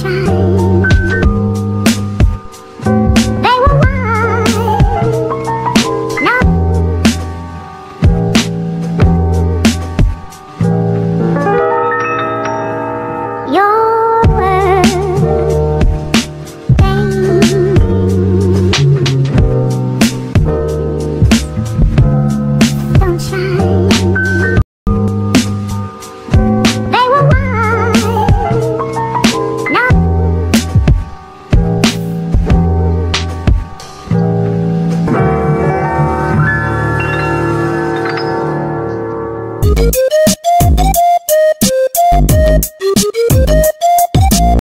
slow.